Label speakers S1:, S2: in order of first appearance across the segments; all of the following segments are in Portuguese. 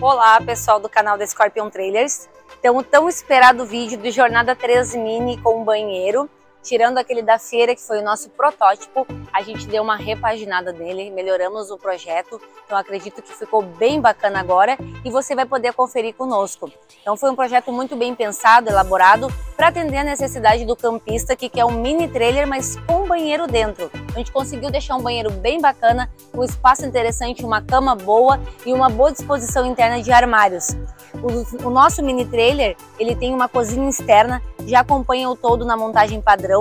S1: Olá pessoal do canal da Scorpion Trailers. Então o tão esperado vídeo do Jornada 3 Mini com banheiro tirando aquele da feira, que foi o nosso protótipo, a gente deu uma repaginada nele, melhoramos o projeto, então acredito que ficou bem bacana agora e você vai poder conferir conosco. Então foi um projeto muito bem pensado, elaborado, para atender a necessidade do campista que quer um mini trailer, mas com banheiro dentro. A gente conseguiu deixar um banheiro bem bacana, um espaço interessante, uma cama boa e uma boa disposição interna de armários. O, o nosso mini trailer, ele tem uma cozinha externa, já acompanha o todo na montagem padrão.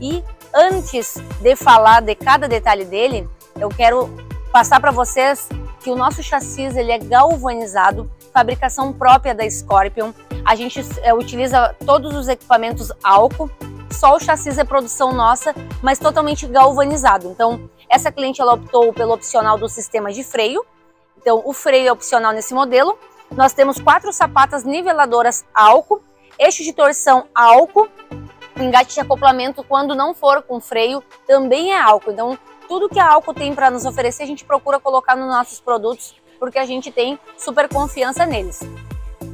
S1: E antes de falar de cada detalhe dele, eu quero passar para vocês que o nosso chassi ele é galvanizado, fabricação própria da Scorpion. A gente é, utiliza todos os equipamentos álcool, só o chassi é produção nossa, mas totalmente galvanizado. Então, essa cliente ela optou pelo opcional do sistema de freio. Então, o freio é opcional nesse modelo nós temos quatro sapatas niveladoras álcool, eixo de torção álcool, engate de acoplamento quando não for com freio também é álcool. Então, tudo que a álcool tem para nos oferecer, a gente procura colocar nos nossos produtos, porque a gente tem super confiança neles.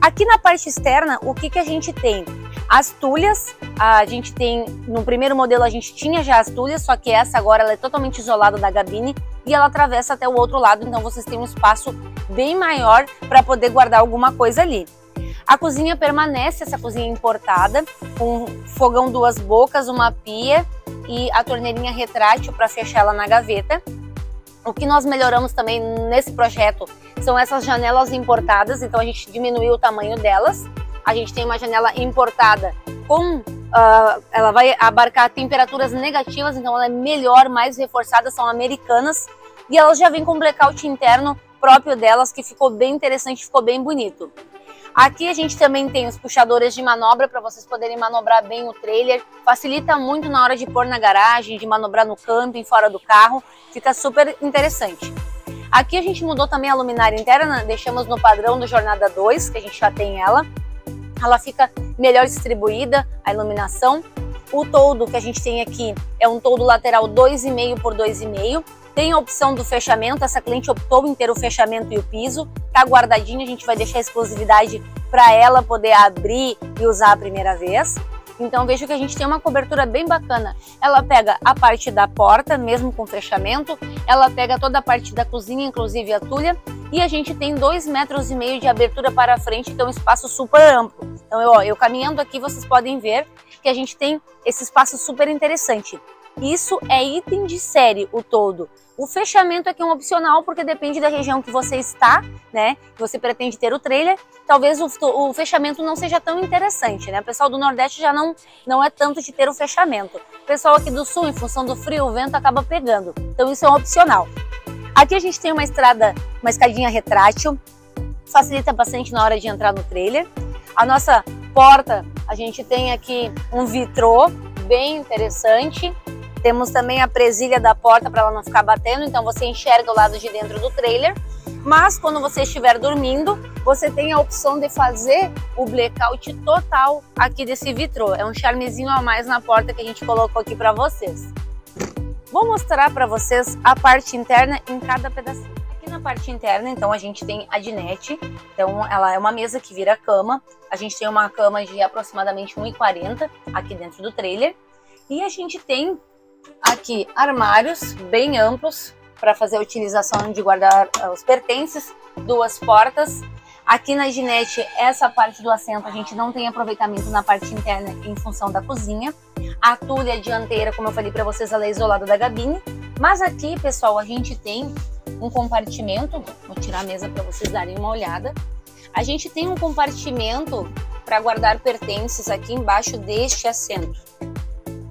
S1: Aqui na parte externa, o que, que a gente tem? As tulhas, a gente tem, no primeiro modelo a gente tinha já as tulhas, só que essa agora ela é totalmente isolada da gabine e ela atravessa até o outro lado, então vocês têm um espaço bem maior para poder guardar alguma coisa ali. A cozinha permanece, essa cozinha importada, com fogão duas bocas, uma pia e a torneirinha retrátil para fechar ela na gaveta. O que nós melhoramos também nesse projeto são essas janelas importadas, então a gente diminuiu o tamanho delas a gente tem uma janela importada com Uh, ela vai abarcar temperaturas negativas, então ela é melhor, mais reforçada, são americanas e elas já vêm com blackout interno próprio delas que ficou bem interessante, ficou bem bonito. Aqui a gente também tem os puxadores de manobra para vocês poderem manobrar bem o trailer, facilita muito na hora de pôr na garagem, de manobrar no camping, fora do carro, fica super interessante. Aqui a gente mudou também a luminária interna, deixamos no padrão do Jornada 2, que a gente já tem ela, ela fica melhor distribuída, a iluminação. O toldo que a gente tem aqui é um toldo lateral 2,5 por 2,5. Tem a opção do fechamento, essa cliente optou em ter o fechamento e o piso. Tá guardadinho, a gente vai deixar a exclusividade para ela poder abrir e usar a primeira vez. Então veja que a gente tem uma cobertura bem bacana. Ela pega a parte da porta, mesmo com fechamento, ela pega toda a parte da cozinha, inclusive a tulha, e a gente tem dois metros e meio de abertura para frente, então espaço super amplo. Então ó, eu caminhando aqui, vocês podem ver que a gente tem esse espaço super interessante. Isso é item de série o todo. O fechamento aqui é um opcional porque depende da região que você está, né? Você pretende ter o trailer. Talvez o, o, fechamento não seja tão interessante, né? O pessoal do Nordeste já não, não é tanto de ter o fechamento. O pessoal aqui do Sul, em função do frio, o vento acaba pegando. Então isso é um opcional. Aqui a gente tem uma estrada, uma escadinha retrátil, facilita bastante na hora de entrar no trailer. A nossa porta, a gente tem aqui um vitrô bem interessante, temos também a presilha da porta para ela não ficar batendo, então você enxerga o lado de dentro do trailer. Mas quando você estiver dormindo, você tem a opção de fazer o blackout total aqui desse vitrô. É um charmezinho a mais na porta que a gente colocou aqui para vocês. Vou mostrar para vocês a parte interna em cada pedacinho. Aqui na parte interna, então, a gente tem a dinette. Então, ela é uma mesa que vira cama. A gente tem uma cama de aproximadamente 1,40 aqui dentro do trailer. E a gente tem aqui armários bem amplos para fazer a utilização de guardar uh, os pertences, duas portas. Aqui na ginete, essa parte do assento a gente não tem aproveitamento na parte interna em função da cozinha. A tulha dianteira, como eu falei para vocês, ela é isolada da gabine. Mas aqui, pessoal, a gente tem um compartimento, vou tirar a mesa para vocês darem uma olhada. A gente tem um compartimento para guardar pertences aqui embaixo deste assento.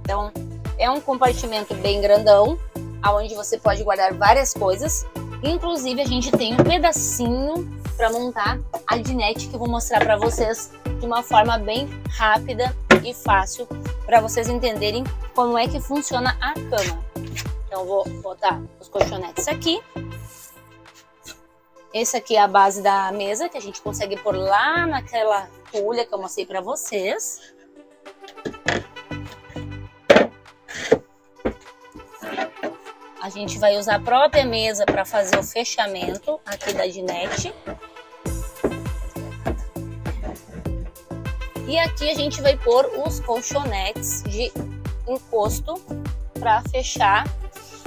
S1: Então, é um compartimento bem grandão, aonde você pode guardar várias coisas. Inclusive, a gente tem um pedacinho para montar a dinette que eu vou mostrar para vocês de uma forma bem rápida e fácil para vocês entenderem como é que funciona a cama. Então vou botar os colchonetes aqui. Esse aqui é a base da mesa que a gente consegue pôr lá naquela tulha que eu mostrei para vocês. A gente vai usar a própria mesa para fazer o fechamento aqui da dinete. E aqui a gente vai pôr os colchonetes de encosto para fechar.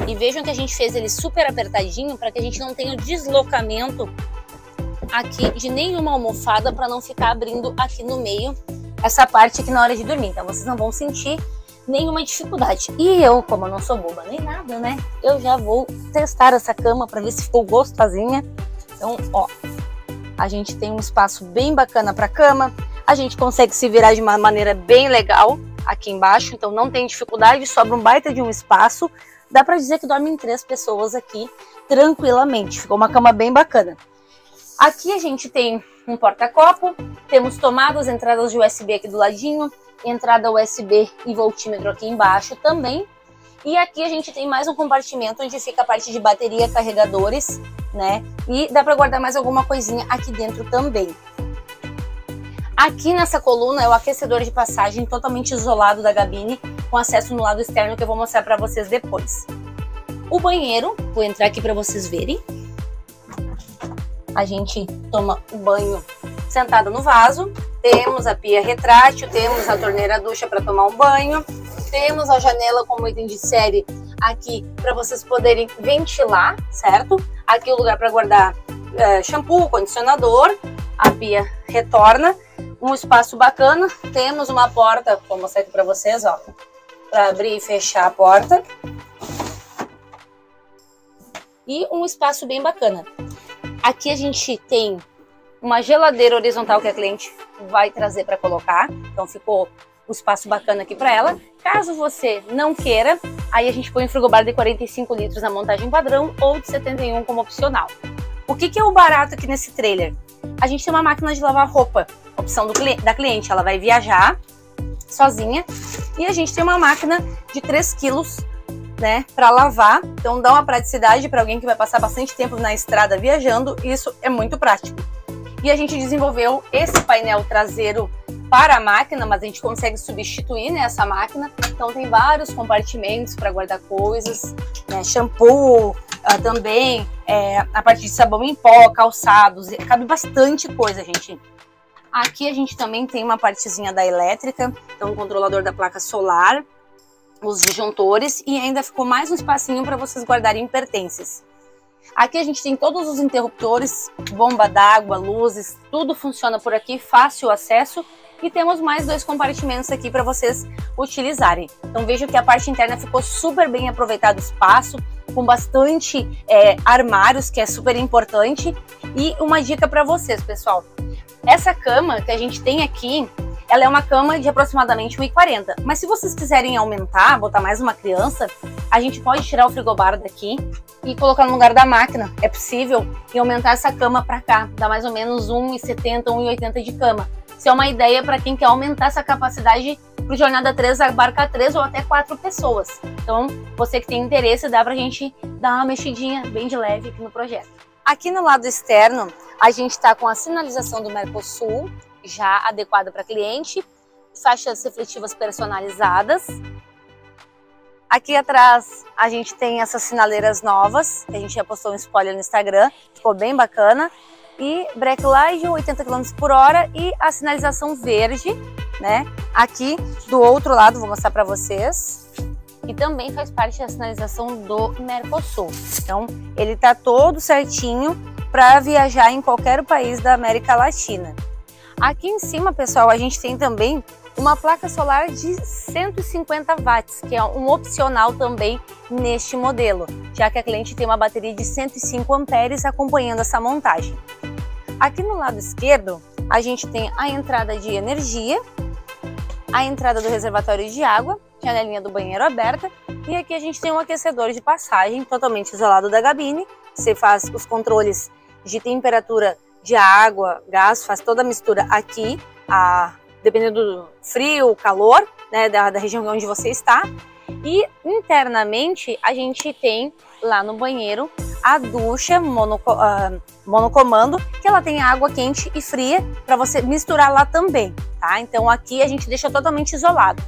S1: E vejam que a gente fez ele super apertadinho para que a gente não tenha o deslocamento aqui de nenhuma almofada para não ficar abrindo aqui no meio essa parte aqui na hora de dormir. Então vocês não vão sentir nenhuma dificuldade. E eu, como eu não sou boba nem nada, né? Eu já vou testar essa cama para ver se ficou gostosinha. Então, ó, a gente tem um espaço bem bacana para cama. A gente consegue se virar de uma maneira bem legal aqui embaixo, então não tem dificuldade, sobra um baita de um espaço. Dá para dizer que dormem três pessoas aqui tranquilamente. Ficou uma cama bem bacana. Aqui a gente tem um porta-copo, temos tomadas, entradas de USB aqui do ladinho, entrada USB e voltímetro aqui embaixo também. E aqui a gente tem mais um compartimento onde fica a parte de bateria, carregadores, né? E dá para guardar mais alguma coisinha aqui dentro também. Aqui nessa coluna é o aquecedor de passagem totalmente isolado da cabine, com acesso no lado externo que eu vou mostrar para vocês depois. O banheiro, vou entrar aqui para vocês verem. A gente toma o banho sentado no vaso, temos a pia retrátil, temos a torneira ducha para tomar um banho, temos a janela como item de série aqui para vocês poderem ventilar, certo? Aqui o lugar para guardar é, shampoo, condicionador, a pia retorna, um espaço bacana, temos uma porta, vou mostrar aqui para vocês, ó, para abrir e fechar a porta. E um espaço bem bacana. Aqui a gente tem uma geladeira horizontal que a cliente vai trazer para colocar. Então ficou o espaço bacana aqui para ela. Caso você não queira, aí a gente põe um frigobar de 45 litros na montagem padrão ou de 71 como opcional. O que, que é o barato aqui nesse trailer? A gente tem uma máquina de lavar roupa, opção do, da cliente. Ela vai viajar sozinha e a gente tem uma máquina de 3 quilos né, para lavar. Então dá uma praticidade para alguém que vai passar bastante tempo na estrada viajando. Isso é muito prático e a gente desenvolveu esse painel traseiro para a máquina, mas a gente consegue substituir né, essa máquina. Então tem vários compartimentos para guardar coisas, né, shampoo, uh, também é, a parte de sabão em pó, calçados, cabe bastante coisa, gente. Aqui a gente também tem uma partezinha da elétrica, então o controlador da placa solar, os disjuntores e ainda ficou mais um espacinho para vocês guardarem pertences. Aqui a gente tem todos os interruptores, bomba d'água, luzes, tudo funciona por aqui, fácil acesso. E temos mais dois compartimentos aqui para vocês utilizarem. Então vejo que a parte interna ficou super bem aproveitado o espaço, com bastante é, armários, que é super importante. E uma dica para vocês, pessoal. Essa cama que a gente tem aqui, ela é uma cama de aproximadamente 1,40. Mas se vocês quiserem aumentar, botar mais uma criança, a gente pode tirar o frigobar daqui e colocar no lugar da máquina. É possível e aumentar essa cama para cá, dá mais ou menos 1,70, 1,80 de cama. Isso é uma ideia para quem quer aumentar essa capacidade para Jornada 3 abarcar 3 ou até 4 pessoas. Então, você que tem interesse, dá para a gente dar uma mexidinha bem de leve aqui no projeto. Aqui no lado externo, a gente está com a sinalização do Mercosul, já adequada para cliente, faixas refletivas personalizadas. Aqui atrás a gente tem essas sinaleiras novas, que a gente já postou um spoiler no Instagram, ficou bem bacana. E light 80 km por hora e a sinalização verde, né? Aqui do outro lado, vou mostrar para vocês. E também faz parte da sinalização do Mercosul. Então, ele tá todo certinho para viajar em qualquer país da América Latina. Aqui em cima, pessoal, a gente tem também uma placa solar de 150 watts, que é um opcional também neste modelo, já que a cliente tem uma bateria de 105 amperes acompanhando essa montagem. Aqui no lado esquerdo, a gente tem a entrada de energia, a entrada do reservatório de água, janelinha do banheiro aberta, e aqui a gente tem um aquecedor de passagem totalmente isolado da cabine. Você faz os controles de temperatura de água, gás, faz toda a mistura aqui, a dependendo do frio, calor, né, da, da região onde você está. E internamente a gente tem lá no banheiro a ducha uh, monocomando, que ela tem água quente e fria para você misturar lá também, tá? Então aqui a gente deixa totalmente isolado.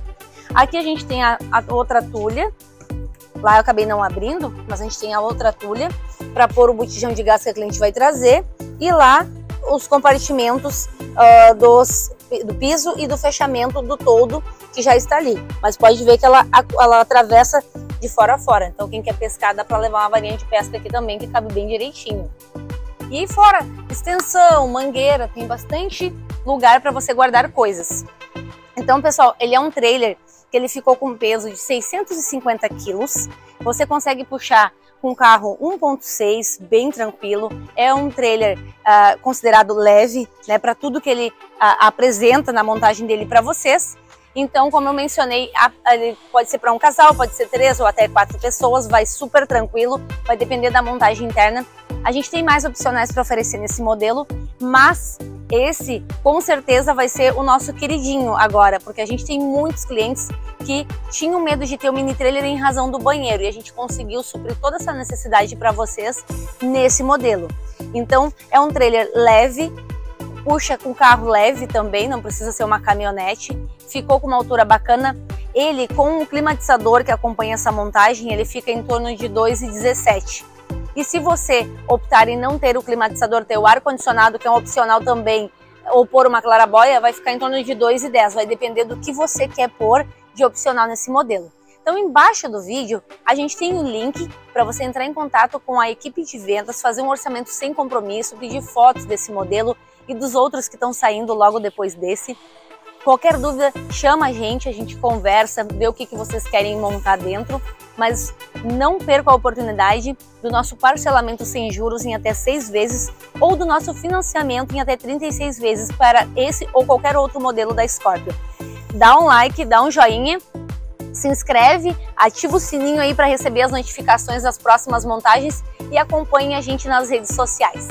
S1: Aqui a gente tem a, a outra tulha, lá eu acabei não abrindo, mas a gente tem a outra tulha para pôr o botijão de gás que a cliente vai trazer e lá os compartimentos uh, dos, do piso e do fechamento do todo que já está ali. Mas pode ver que ela, ela atravessa de fora a fora. Então quem quer pescar dá para levar uma varinha de pesca aqui também que cabe bem direitinho. E fora, extensão, mangueira, tem bastante lugar para você guardar coisas. Então, pessoal, ele é um trailer que ele ficou com peso de 650 quilos. Você consegue puxar com carro 1.6, bem tranquilo. É um trailer uh, considerado leve, né, para tudo que ele uh, apresenta na montagem dele para vocês. Então, como eu mencionei, ele pode ser para um casal, pode ser três ou até quatro pessoas, vai super tranquilo, vai depender da montagem interna. A gente tem mais opcionais para oferecer nesse modelo, mas esse com certeza vai ser o nosso queridinho agora, porque a gente tem muitos clientes que tinham medo de ter o mini trailer em razão do banheiro e a gente conseguiu suprir toda essa necessidade para vocês nesse modelo. Então, é um trailer leve, puxa com carro leve também, não precisa ser uma caminhonete. Ficou com uma altura bacana. Ele, com o climatizador que acompanha essa montagem, ele fica em torno de 2,17. E se você optar em não ter o climatizador, ter o ar-condicionado, que é um opcional também, ou pôr uma clarabóia, vai ficar em torno de 2,10. Vai depender do que você quer pôr de opcional nesse modelo. Então, embaixo do vídeo, a gente tem um link para você entrar em contato com a equipe de vendas, fazer um orçamento sem compromisso, pedir fotos desse modelo e dos outros que estão saindo logo depois desse. Qualquer dúvida, chama a gente, a gente conversa, vê o que, que vocês querem montar dentro, mas não perca a oportunidade do nosso parcelamento sem juros em até seis vezes ou do nosso financiamento em até 36 vezes para esse ou qualquer outro modelo da Scorpio. Dá um like, dá um joinha, se inscreve, ativa o sininho aí para receber as notificações das próximas montagens e acompanhe a gente nas redes sociais.